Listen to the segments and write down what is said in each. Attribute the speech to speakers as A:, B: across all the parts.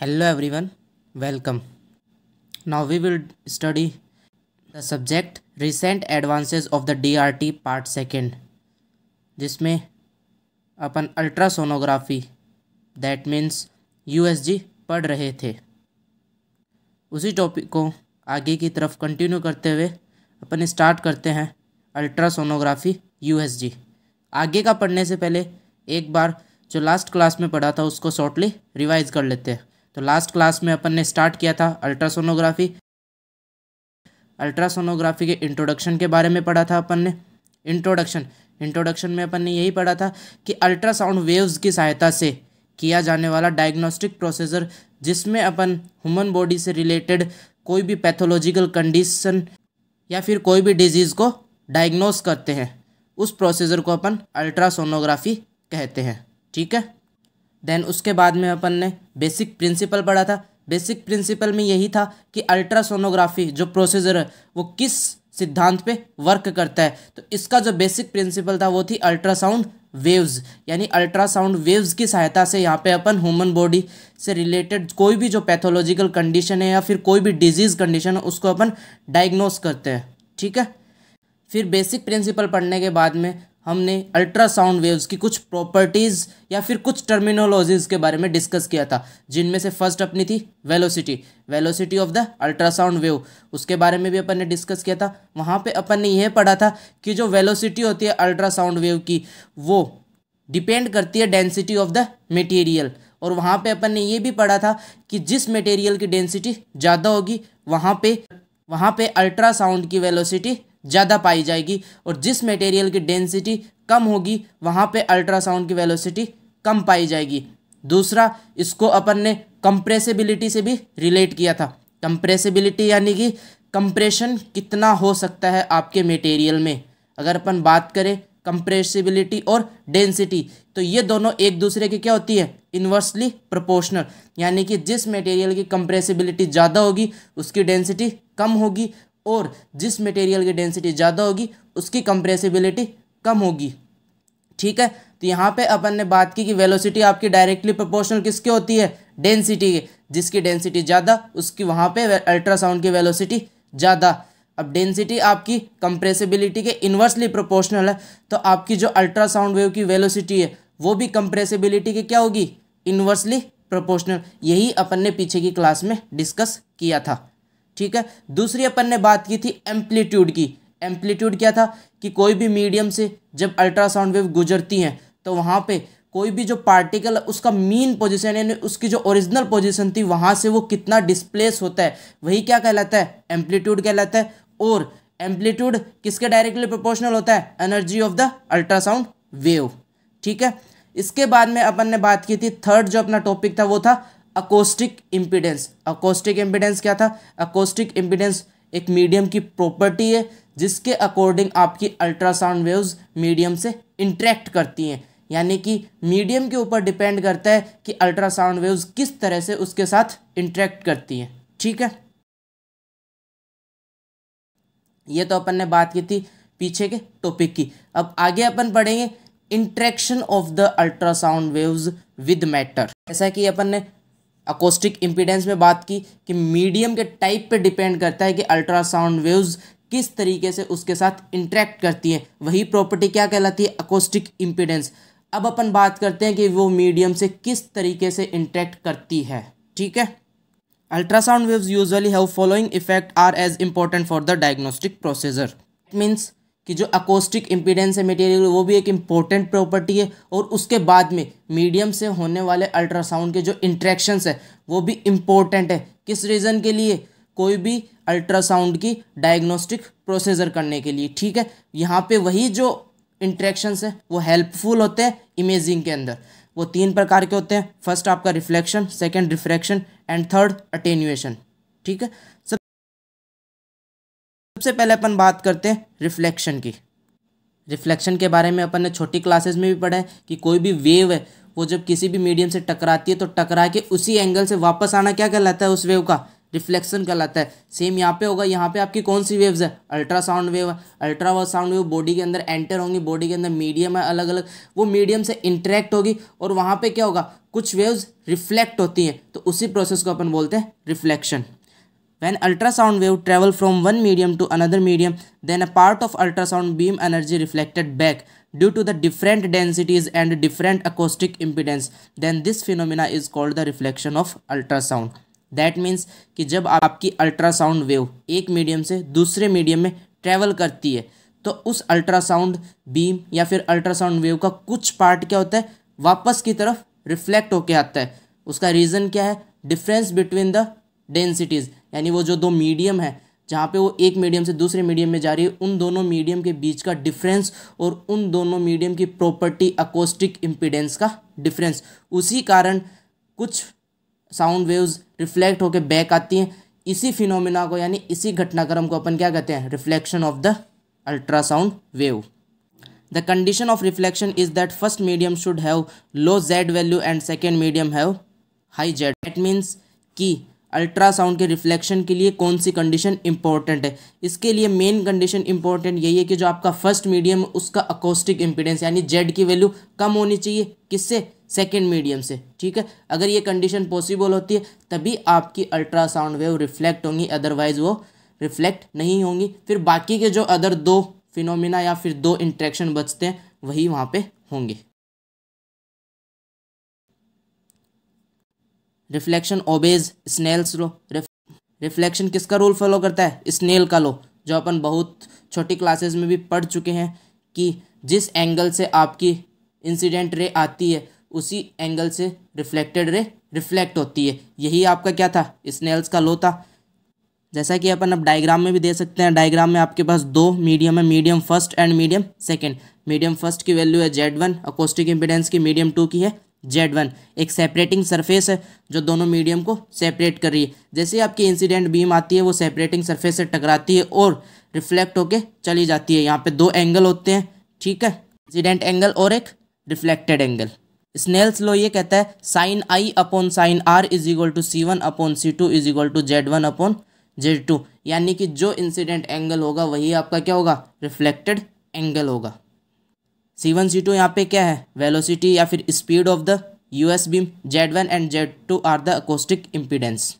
A: Hello everyone, welcome. Now we will study the subject recent advances of the DRT part second जिसमें अपन ultrasonography that means USG पढ़ रहे थे। उसी topic को आगे की तरफ़ कंटिन्यू करते हुए अपन स्टार्ट करते हैं अल्ट्रासोनोग्राफी यूएसजी आगे का पढ़ने से पहले एक बार जो लास्ट क्लास में पढ़ा था उसको शॉर्टली रिवाइज कर लेते हैं। तो लास्ट क्लास में अपन ने स्टार्ट किया था अल्ट्रासोनोग्राफी अल्ट्रासोनोग्राफी के इंट्रोडक्शन के बारे में पढ़ा था अपन ने। इंट्रोडक्शन इंट्रोडक्शन में अपन ने यही पढ़ा था कि अल्ट्रासाउंड वेव्स की सहायता से किया जाने वाला डायग्नोस्टिक प्रोसीजर जिसमें अपन ह्यूमन बॉडी से रिलेटेड कोई भी पैथोलॉजिकल कंडीशन या फिर कोई भी डिज़ीज़ को डायग्नोस करते हैं। उस प्रोसीजर को अपन अल्ट्रासोनोग्राफी कहते हैं। ठीक है? देन उसके बाद में अपन ने बेसिक प्रिंसिपल पढ़ा था। बेसिक प्रिंसिपल में यही था कि अल्ट्रासोनोग्राफी जो प्रोसीजर है, वो किस सिद्धांत पे वर्क करता है। तो इसका जो बेसिक प्रिंसिपल था, वो थी अल्ट्रासाउंड वेव्स यानी अल्ट्रासाउंड वेव्स की सहायता से यहाँ पे अपन ह्यूमन बॉडी से रिलेटेड कोई भी जो पैथोलॉजिकल कंडीशन है या फिर कोई भी डिज़ीज़ कंडीशन है, उसको अपन डायग्नोस करते हैं। ठीक है? फिर बेसिक प्रिंसिपल पढ़ने के बाद में हमने अल्ट्रासाउंड वेव्स की कुछ प्रॉपर्टीज़ या फिर कुछ टर्मिनोलॉजीज़ के बारे में डिस्कस किया था, जिनमें से फ़र्स्ट अपनी थी velocity velocity of the ultrasound wave उसके बारे में भी अपन ने डिस्कस किया था। वहाँ पे अपन ने यह पढ़ा था कि जो वेलोसिटी होती है अल्ट्रासाउंड वेव की, वो डिपेंड करती है डेंसिटी ऑफ़ द मटेरियल और वहाँ पे अपन ने ये भी पढ़ा था कि जिस मटेरियल की डेंसिटी ज़्यादा होगी, वहाँ पे वहाँ पे अल्ट्रासाउंड की वेलोसिटी ज़्यादा पाई जाएगी और जिस मटेरियल की डेंसिटी कम होगी, वहाँ पे अल्ट्रासाउंड की वेलोसिटी कम पाई जाएगी। दूसरा, इसको अपन ने कंप्रेसिबिलिटी से भी रिलेट किया था। कंप्रेसिबिलिटी यानी कि कंप्रेशन कितना हो सकता है आपके मटेरियल में। अगर अपन बात करें कंप्रेसिबिलिटी और डेंसिटी तो ये दोनों एक दूसरे की क्या होती है? इन्वर्सली प्रोपोर्शनल यानी कि जिस मटेरियल की कंप्रेसिबिलिटी ज़्यादा होगी, उसकी डेंसिटी कम होगी और जिस मटेरियल की डेंसिटी ज़्यादा होगी, उसकी कंप्रेसिबिलिटी कम होगी। ठीक है? तो यहाँ पे अपन ने बात की कि वेलोसिटी आपकी डायरेक्टली प्रोपोर्शनल किसकी होती है? डेंसिटी के। जिसकी डेंसिटी ज़्यादा, उसकी वहाँ पे अल्ट्रासाउंड की वेलोसिटी ज़्यादा। अब डेंसिटी आपकी कंप्रेसिबिलिटी के इन्वर्सली प्रोपोर्शनल है तो आपकी जो अल्ट्रासाउंड वेव की वेलोसिटी है, वो भी कंप्रेसिबिलिटी की क्या होगी? इन्वर्सली प्रोपोर्शनल यही अपन ने पीछे की क्लास में डिस्कस किया था। ठीक है? दूसरी अपन ने बात की थी एम्पलीट्यूड की। एम्पलीट्यूड क्या था? कि कोई भी मीडियम से जब अल्ट्रासाउंड वेव गुजरती हैं तो वहाँ पे कोई भी जो पार्टिकल उसका मीन पोजीशन यानी उसकी जो ओरिजिनल पोजीशन थी, वहाँ से वो कितना डिस्प्लेस होता है, वही क्या कहलाता है? एम्पलीट्यूड कहलाता है। और एम्पलीट्यूड किसके डायरेक्टली प्रोपोर्शनल होता है? Energy of the ultrasound wave ठीक है? इसके बाद में अपन ने बात की थी थर्ड जो अपना टॉपिक था, वो था अकोस्टिक इम्पिडेंस अकोस्टिक इम्पिडेंस क्या था? अकोस्टिक इम्पिडेंस एक मीडियम की प्रॉपर्टी है, जिसके अकॉर्डिंग आपकी अल्ट्रासाउंड वेव्स मीडियम से इंट्रैक्ट करती हैं। यानी कि मीडियम के ऊपर डिपेंड करता है कि अल्ट्रासाउंड वेव्स किस तरह से उसके साथ इंट्रैक्ट करती हैं। ठीक है? ये तो अपन ने बात की थी पीछे के टॉपिक की। अब आगे अपन पढ़ेंगे interaction of the ultrasound waves with matter जैसा कि अपन ने अकोस्टिक इम्पीडेंस में बात की कि मीडियम के टाइप पे डिपेंड करता है कि अल्ट्रासाउंड वेव्स किस तरीके से उसके साथ इंटरेक्ट करती हैं। वही प्रॉपर्टी क्या कहलाती है? अकोस्टिक इम्पीडेंस अब अपन बात करते हैं कि वो मीडियम से किस तरीके से इंटरेक्ट करती है। ठीक है? Ultrasound waves usually have following effect are as important for the diagnostic procedure means कि जो अकोस्टिक इम्पीडेंस है मटेरियल वो भी एक इम्पोर्टेंट प्रॉपर्टी है और उसके बाद में मीडियम से होने वाले अल्ट्रासाउंड के जो इंट्रैक्शंस है, वो भी इम्पोर्टेंट है। किस रीज़न के लिए? कोई भी अल्ट्रासाउंड की डायग्नोस्टिक प्रोसीजर करने के लिए, ठीक है? यहाँ पे वही जो इंट्रैक्शंस है, वो हेल्पफुल होते हैं इमेजिंग के अंदर। वो तीन प्रकार के होते हैं। फ़र्स्ट आपका reflection second refraction and third attenuation ठीक है? सब सबसे पहले अपन बात करते हैं रिफ्लेक्शन की। रिफ्लेक्शन के बारे में अपन ने छोटी क्लासेस में भी पढ़ा है कि कोई भी वेव है, वो जब किसी भी मीडियम से टकराती है तो टकरा के उसी एंगल से वापस आना क्या कहलाता है उस वेव का? रिफ्लेक्शन कहलाता है। सेम यहाँ पे होगा, यहाँ पे आपकी कौन सी वेव्स है? अल्ट्रासाउंड वेव है। अल्ट्रा साउंड वेव बॉडी के अंदर एंटर होंगी बॉडी के अंदर मीडियम है अलग अलग वो मीडियम से इंटरेक्ट होगी और वहाँ पे क्या होगा? कुछ वेव्स रिफ्लेक्ट होती हैं। तो उसी प्रोसेस को अपन बोलते हैं reflection When ultrasound wave travel from one medium to another medium, then a part of ultrasound beam energy reflected back due to the different densities and different acoustic impedance, then this phenomena is called the reflection of ultrasound. That means कि जब आपकी ultrasound wave एक medium से दूसरे medium में travel करती है तो उस अल्ट्रासाउंड बीम या फिर अल्ट्रासाउंड वेव का कुछ पार्ट क्या होता है वापस की तरफ़ रिफ्लेक्ट होके आता है उसका रीज़न क्या है डिफरेंस बिटवीन द डेंसिटीज़ यानी वो जो दो मीडियम है, जहाँ पे वो एक मीडियम से दूसरे मीडियम में जा रही है, उन दोनों मीडियम के बीच का डिफरेंस और उन दोनों मीडियम की प्रॉपर्टी अकोस्टिक इम्पिडेंस का डिफरेंस उसी कारण कुछ साउंड वेव्स रिफ्लेक्ट होकर बैक आती हैं। इसी फिनोमिना को, यानी इसी घटनाक्रम को अपन क्या कहते हैं? Reflection of the ultrasound wave the condition of reflection is that first medium should have low Z value and second medium have high Z that means कि अल्ट्रासाउंड के रिफ्लेक्शन के लिए कौन सी कंडीशन इंपॉर्टेंट है? इसके लिए मेन कंडीशन इंपॉर्टेंट यही है कि जो आपका फ़र्स्ट मीडियम है, उसका अकोस्टिक इम्पिडेंस यानी जेड की वैल्यू कम होनी चाहिए। किससे? सेकेंड मीडियम से, ठीक है? अगर ये कंडीशन पॉसिबल होती है, तभी आपकी अल्ट्रासाउंड वेव रिफ्लेक्ट होंगी अदरवाइज़ वो रिफ्लेक्ट नहीं होंगी। फिर बाकी के जो अदर दो फिनोमिना या फिर दो इंट्रैक्शन बचते हैं, वही वहाँ पे होंगे। Reflection obeys Snell's law reflection किसका रूल फॉलो करता है? स्नेल का लो जो अपन बहुत छोटी क्लासेस में भी पढ़ चुके हैं कि जिस एंगल से आपकी इंसिडेंट रे आती है, उसी एंगल से रिफ्लेक्टेड रे रिफ्लेक्ट होती है। यही आपका क्या था? स्नेल्स का लो था। जैसा कि अपन अब डायग्राम में भी दे सकते हैं डायग्राम में आपके पास दो मीडियम है medium first and medium second medium first की वैल्यू है जेड वन अकोस्टिक इम्पिडेंस की मीडियम टू की है। जेड वन एक सेपरेटिंग सरफेस है, जो दोनों मीडियम को सेपरेट कर रही है। जैसे आपकी इंसिडेंट बीम आती है, वो सेपरेटिंग सरफेस से टकराती है और रिफ्लेक्ट होके चली जाती है। यहाँ पे दो एंगल होते हैं, ठीक है? इंसिडेंट एंगल और एक रिफ्लेक्टेड एंगल स्नेल्स लो ये कहता है sine I upon sine R is equal to C one upon C two is equal to Z one upon Z two यानी कि जो इंसिडेंट एंगल होगा, वही आपका क्या होगा? रिफ्लेक्टेड एंगल होगा। सी वन सी टू यहाँ पे क्या है? वेलोसिटी या फिर speed of the U S beam Z one and Z two are the acoustic impedance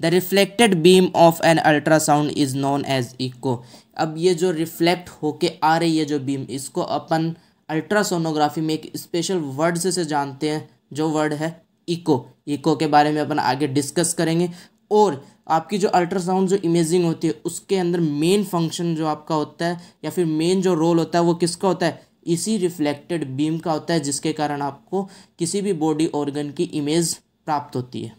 A: the reflected beam of an ultrasound is known as echo अब ये जो रिफ्लेक्ट होके आ रही है जो बीम इसको अपन अल्ट्रासोनोग्राफी में एक स्पेशल वर्ड से, से जानते हैं जो वर्ड है इको इको के बारे में अपन आगे डिस्कस करेंगे। और आपकी जो अल्ट्रासाउंड जो इमेजिंग होती है उसके अंदर मेन फ़ंक्शन जो आपका होता है या फिर मेन जो रोल होता है वो किसका होता है? इसी रिफ्लेक्टेड बीम का होता है, जिसके कारण आपको किसी भी बॉडी ऑर्गन की इमेज प्राप्त होती है।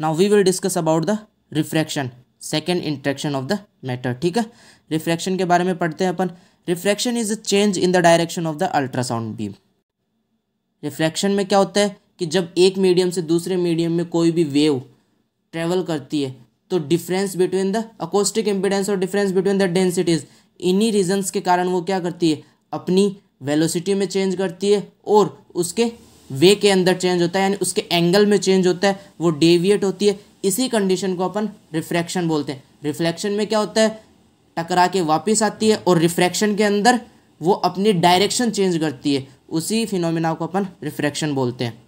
A: Now we will discuss about the refraction second interaction of the matter ठीक है? रिफ्रैक्शन के बारे में पढ़ते हैं अपन। Refraction is a change in the direction of the ultrasound beam refraction में क्या होता है कि जब एक मीडियम से दूसरे मीडियम में कोई भी वेव ट्रेवल करती है तो difference between the acoustic impedance और डिफरेंस बिटवीन द डेंसिटीज इन्हीं रीजंस के कारण वो क्या करती है? अपनी वेलोसिटी में चेंज करती है और उसके वे के अंदर चेंज होता है, यानी उसके एंगल में चेंज होता है, वो डेविएट होती है। इसी कंडीशन को अपन रिफ्रैक्शन बोलते हैं। रिफ्लेक्शन में क्या होता है? टकरा के वापस आती है और रिफ्रैक्शन के अंदर वो अपनी डायरेक्शन चेंज करती है। उसी फिनोमिना को अपन रिफ्रैक्शन बोलते हैं।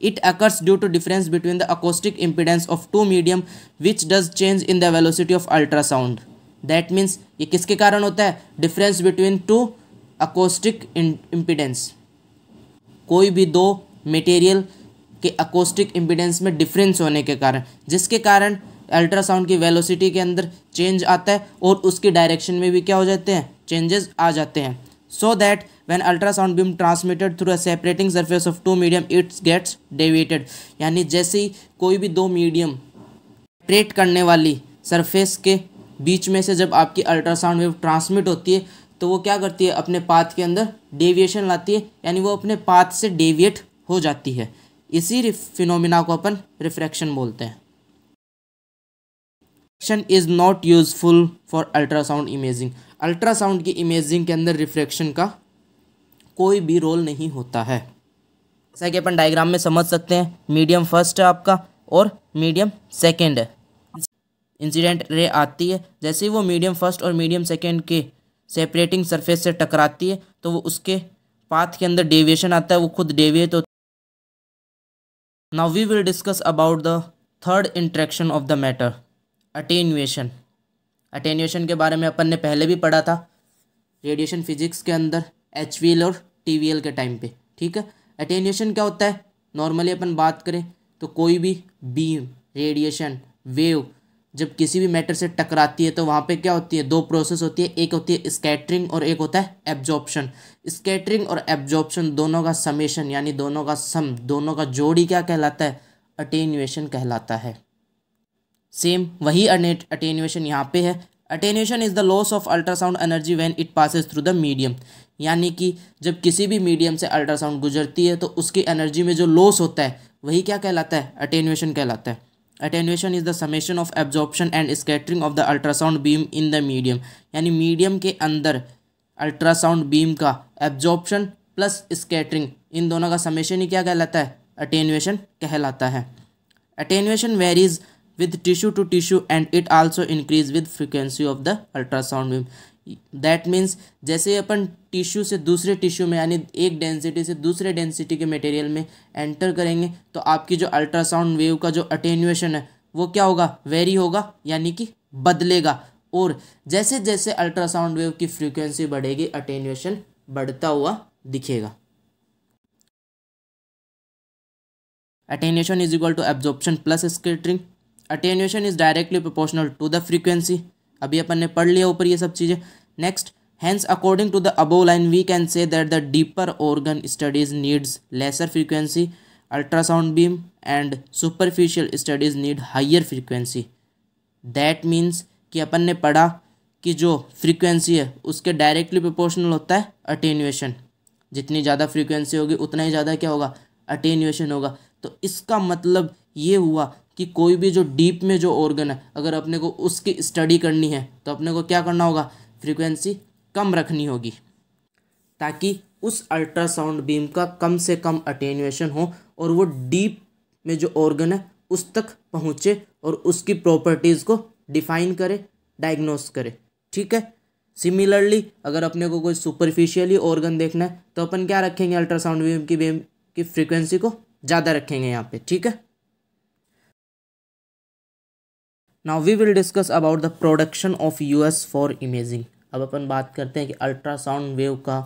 A: It occurs due to difference between the acoustic impedance of two medium which does change in the velocity of ultrasound that means ये किसके कारण होता है? Difference between two acoustic impedance कोई भी दो मटेरियल के अकोस्टिक इम्पिडेंस में डिफरेंस होने के कारण, जिसके कारण अल्ट्रासाउंड की वेलोसिटी के अंदर चेंज आता है और उसकी डायरेक्शन में भी क्या हो जाते हैं? चेंजेस आ जाते हैं. So that when ultrasound beam transmitted through a separating surface of two medium, it gets deviated. यानी जैसे ही कोई भी दो मीडियम सेपरेट करने वाली सरफेस के बीच में से जब आपकी अल्ट्रासाउंड वेव ट्रांसमिट होती है तो वो क्या करती है? अपने पाथ के अंदर डेविएशन लाती है, यानी वो अपने पाथ से डेविएट हो जाती है। इसी फिनोमिना को अपन रिफ्रैक्शन बोलते हैं। Refraction is not useful for ultrasound imaging. Ultrasound की इमेजिंग के अंदर रिफ्रैक्शन का कोई भी रोल नहीं होता है। जैसा कि अपन डायग्राम में समझ सकते हैं, मीडियम फ़र्स्ट है आपका और मीडियम सेकेंड है। इंसिडेंट रे आती है। जैसे ही वो मीडियम फ़र्स्ट और मीडियम सेकेंड के सेपरेटिंग सरफेस से टकराती है तो वो उसके पाथ के अंदर डेविएशन आता है, वो खुद डेविएट होता है। Now we will discuss about the third interaction of the matter attenuation attenuation के बारे में अपन ने पहले भी पढ़ा था रेडिएशन फिजिक्स के अंदर एचवीएल और टीवीएल के टाइम पे, ठीक है? अटेन्यूएशन क्या होता है? नॉर्मली अपन बात करें तो कोई भी बीम रेडिएशन वेव जब किसी भी मैटर से टकराती है तो वहाँ पे क्या होती है? दो प्रोसेस होती है। एक होती है स्कैटरिंग और एक होता है एब्जॉर्प्शन स्कैटरिंग और एब्जॉर्प्शन दोनों का समेशन यानी दोनों का सम दोनों का जोड़ी क्या कहलाता है? अटेन्यूएशन कहलाता है। सेम वही अटेन्यूएशन यहाँ पे है। Attenuation is the loss of ultrasound energy when it passes through the medium यानी कि जब किसी भी मीडियम से अल्ट्रासाउंड गुजरती है तो उसकी एनर्जी में जो लॉस होता है, वही क्या कहलाता है? अटेन्यूएशन कहलाता है। Attenuation is the summation of absorption and scattering of the ultrasound beam in the medium यानी मीडियम के अंदर अल्ट्रासाउंड बीम का एब्जॉर्प्शन प्लस स्कैटरिंग इन दोनों का समेशन ही क्या कहलाता है? अटेन्यूएशन कहलाता है। Attenuation varies with tissue to tissue and it also increase with frequency of the ultrasound beam that means जैसे अपन टिश्यू से दूसरे टिश्यू में, यानी एक डेंसिटी से दूसरे डेंसिटी के मटेरियल में एंटर करेंगे तो आपकी जो अल्ट्रासाउंड वेव का जो अटेन्यूएशन है, वो क्या होगा? वेरी होगा, यानी कि बदलेगा। और जैसे जैसे अल्ट्रासाउंड वेव की फ्रीक्वेंसी बढ़ेगी अटेन्यूएशन बढ़ता हुआ दिखेगा। Attenuation is equal to absorption plus scattering attenuation is directly proportional to the frequency अभी अपन ने पढ़ लिया ऊपर ये सब चीज़ें। Next hence according to the above line we can say that the deeper organ studies needs lesser frequency ultrasound beam and superficial studies need higher frequency that means कि अपन ने पढ़ा कि जो फ्रीक्वेंसी है, उसके डायरेक्टली प्रोपोर्शनल होता है अटेन्यूएशन जितनी ज़्यादा फ्रीक्वेंसी होगी, उतना ही ज़्यादा क्या होगा? अटेन्यूएशन होगा। तो इसका मतलब ये हुआ कि कोई भी जो डीप में जो ऑर्गन है, अगर अपने को उसकी स्टडी करनी है तो अपने को क्या करना होगा? फ्रीक्वेंसी कम रखनी होगी। ताकि उस अल्ट्रासाउंड बीम का कम से कम अटेन्यूएशन हो और वो डीप में जो ऑर्गन है, उस तक पहुँचे और उसकी प्रॉपर्टीज़ को डिफाइन करे डायग्नोस करे। ठीक है? सिमिलरली अगर अपने को कोई सुपरफिशियली ऑर्गन देखना है तो अपन क्या रखेंगे अल्ट्रासाउंड बीम की बीम की फ्रीक्वेंसी को? ज़्यादा रखेंगे यहाँ पे। ठीक है? Now we will discuss about the production of US for imaging अब अपन बात करते हैं कि अल्ट्रासाउंड वेव का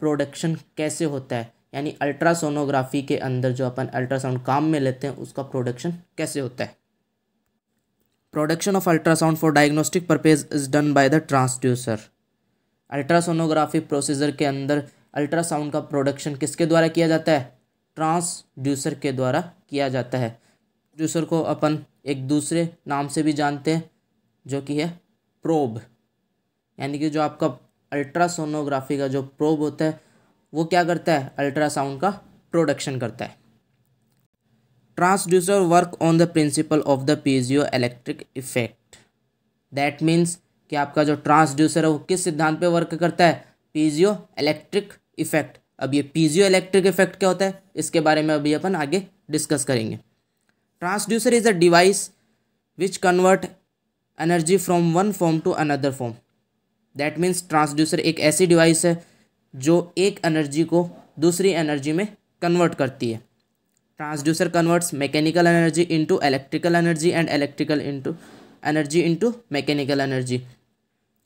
A: प्रोडक्शन कैसे होता है। यानी अल्ट्रासोनोग्राफी के अंदर जो अपन अल्ट्रासाउंड काम में लेते हैं, उसका प्रोडक्शन कैसे होता है। Production of ultrasound for diagnostic purpose is done by the transducer ultrasonography procedure के अंदर अल्ट्रासाउंड का प्रोडक्शन किसके द्वारा किया जाता है? ट्रांसड्यूसर के द्वारा किया जाता है। ट्रांसड्यूसर को अपन एक दूसरे नाम से भी जानते हैं, जो कि है प्रोब। यानी कि जो आपका अल्ट्रासोनोग्राफी का जो प्रोब होता है, वो क्या करता है? अल्ट्रासाउंड का प्रोडक्शन करता है। Transducer work on the principle of the piezo electric effect. That means कि आपका जो ट्रांसड्यूसर है, वो किस सिद्धांत पे वर्क करता है? Piezo electric effect. अब ये पीजियो इलेक्ट्रिक इफ़ेक्ट क्या होता है? इसके बारे में अभी अपन आगे डिस्कस करेंगे। Transducer is a device which convert energy from one form to another form. That means transducer एक ऐसी डिवाइस है जो एक एनर्जी को दूसरी एनर्जी में कन्वर्ट करती है। Transducer converts mechanical energy into electrical energy and electrical into energy into mechanical energy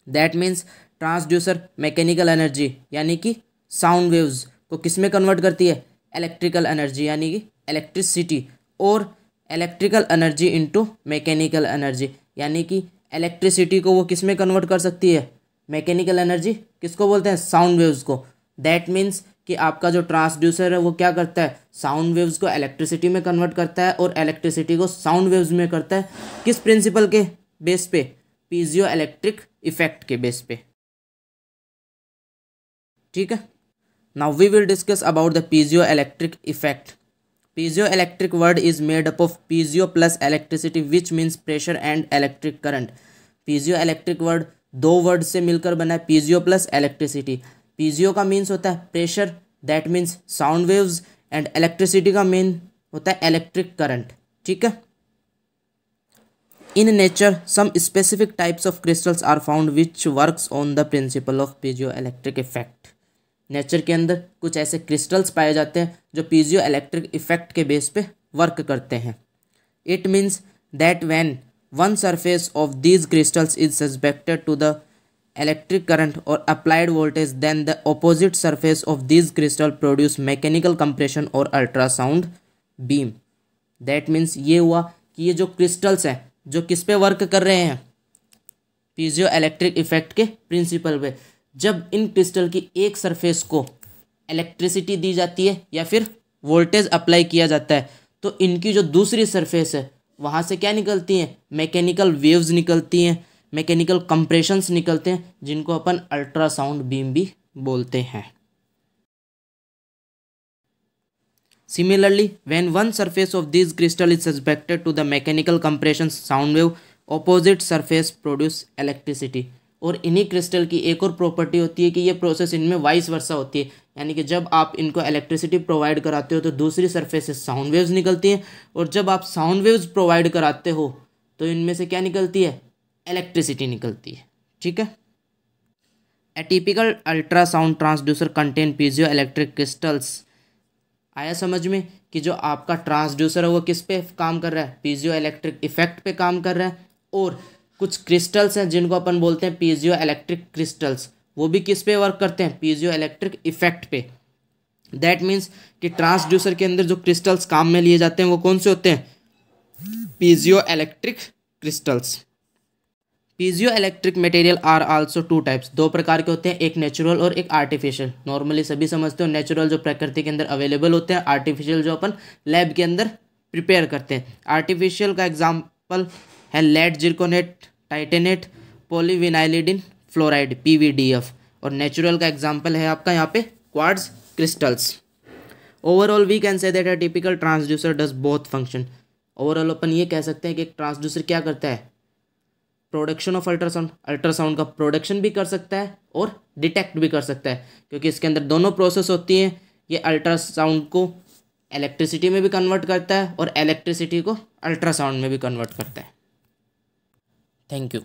A: that means transducer mechanical energy यानी कि साउंड वेव्स को किसमें कन्वर्ट करती है? इलेक्ट्रिकल एनर्जी यानी कि इलेक्ट्रिसिटी और electrical energy into mechanical energy यानी कि इलेक्ट्रिसिटी को वो किसमें कन्वर्ट कर सकती है? मैकेनिकल एनर्जी किसको बोलते हैं? साउंड वेव्स को। दैट मीन्स कि आपका जो ट्रांसड्यूसर है वो क्या करता है? साउंड वेव्स को इलेक्ट्रिसिटी में कन्वर्ट करता है और इलेक्ट्रिसिटी को साउंड वेव्स में करता है। किस प्रिंसिपल के? बेस पे। पीजियो इलेक्ट्रिक इफ़ेक्ट के बेस पे। ठीक है? Now we will discuss about the piezo electric effect Piezoelectric word is made up of piezo plus electricity, which means pressure and electric current. Piezoelectric word दो word से मिलकर बना है piezo plus electricity piezo का means होता है pressure that means sound waves and electricity का main होता है इलेक्ट्रिक करंट ठीक है? In nature some specific types of crystals are found which works on the principle of piezo electric effect nature के अंदर कुछ ऐसे क्रिस्टल्स पाए जाते हैं जो पीजियो इलेक्ट्रिक इफ़ेक्ट के बेस पे वर्क करते हैं। It means that when one surface of these crystals is suspected to the electric current or applied voltage, then the opposite surface of these crystal produce mechanical compression or ultrasound beam. That means ये हुआ कि ये जो crystals हैं, जो किस पे work कर रहे हैं? पीजियो इलेक्ट्रिक इफ़ेक्ट के प्रिंसिपल पे। जब इन क्रिस्टल की एक सरफेस को इलेक्ट्रिसिटी दी जाती है या फिर वोल्टेज अप्लाई किया जाता है तो इनकी जो दूसरी सरफेस है, वहाँ से क्या निकलती हैं? मैकेनिकल वेव्स निकलती हैं मैकेनिकल कंप्रेशंस निकलते हैं, जिनको अपन अल्ट्रासाउंड बीम भी बोलते हैं। Similarly when one surface of this crystal is suspected to the mechanical compression sound wave opposite surface produce electricity और इन्हीं क्रिस्टल की एक और प्रॉपर्टी होती है कि ये प्रोसेस इनमें वाइस वर्षा होती है। यानी कि जब आप इनको इलेक्ट्रिसिटी प्रोवाइड कराते हो तो दूसरी सरफेस से साउंड वेव्स निकलती हैं। और जब आप साउंड वेव्स प्रोवाइड कराते हो तो इनमें से क्या निकलती है? इलेक्ट्रिसिटी निकलती है। ठीक है? A typical ultrasound transducer contain piezo electric crystals आया समझ में कि जो आपका ट्रांसड्यूसर है, वो किस पे काम कर रहा है? पीजियो इलेक्ट्रिक इफ़ेक्ट पे काम कर रहा है। और कुछ क्रिस्टल्स हैं जिनको अपन बोलते हैं पीजियो इलेक्ट्रिक क्रिस्टल्स वो भी किस पे वर्क करते हैं? पीजियो इलेक्ट्रिक इफ़ेक्ट पे। दैट मीन्स कि ट्रांसड्यूसर के अंदर जो क्रिस्टल्स काम में लिए जाते हैं, वो कौन से होते हैं? Piezo electric crystals piezo electric material are also two types दो प्रकार के होते हैं, एक नेचुरल और एक आर्टिफिशियल नॉर्मली सभी समझते हो नेचुरल जो प्रकृति के अंदर अवेलेबल होते हैं आर्टिफिशियल जो अपन लैब के अंदर प्रिपेयर करते हैं। आर्टिफिशियल का एग्ज़ाम्पल है lead zirconate titanate polyvinylidene fluoride PVDF और नेचुरल का एग्ज़ाम्पल है आपका यहाँ पे quartz crystals overall we can say that a typical transducer does both function overall अपन ये कह सकते हैं कि एक ट्रांसड्यूसर क्या करता है? प्रोडक्शन ऑफ़ अल्ट्रासाउंड अल्ट्रासाउंड का प्रोडक्शन भी कर सकता है और डिटेक्ट भी कर सकता है, क्योंकि इसके अंदर दोनों प्रोसेस होती हैं। ये अल्ट्रासाउंड को इलेक्ट्रिसिटी में भी कन्वर्ट करता है और इलेक्ट्रिसिटी को अल्ट्रासाउंड में भी कन्वर्ट करता है। Thank you